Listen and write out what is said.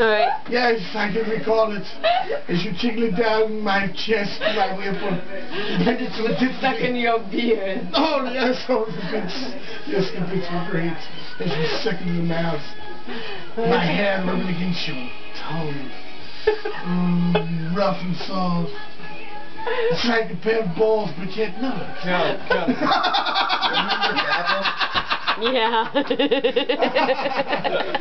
Alright. Yes, I can recall it. As you tingle it down my chest, my weapon. And it to Stuck in your beard. Oh, yes, oh, the bits. Yes, the bits were great. As you suck in the mouth. My hair rubbing against your tongue. Mm, rough and soft. It's like a pair of balls, but yet not. Cal, Yeah.